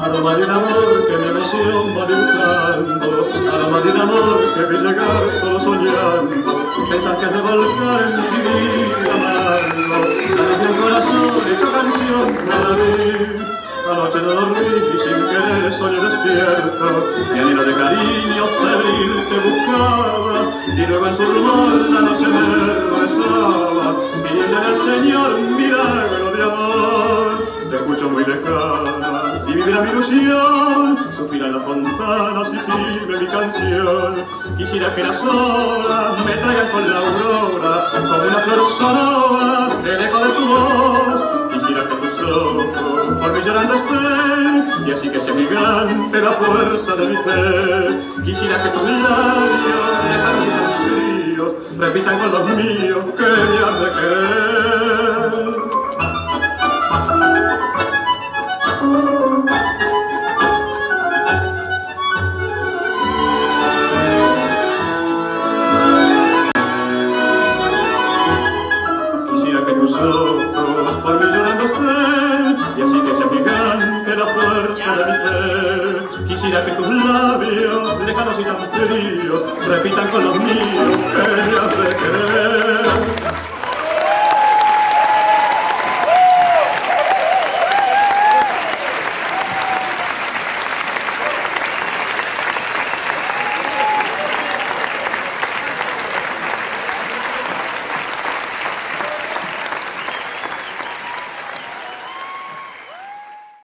Aroma de amor que mi emoción va dibujando, aroma de un amor que vi llegar solo soñando, pensar que has de volcar en mi vida amargo, la de un corazón hecho canción para mí. Anoche no dormí y sin querer soñé despierto, mi anhelo de cariño febril te buscaba, y luego en su rumor la noche me rezaba, pidiendo al Señor un milagro de amor. Te escucho muy lejana y vibra mi ilusión, suspiran las fontanas y pide mi canción. Quisiera que las olas me traigan con la aurora, como una flor gigante la fuerza de mi fe. Quisiera que tus labios, repitan con los míos que me querer. Quisiera que tus ojos Quisiera que tus labios, lejanos y tan fríos, repitan con los míos que de querer.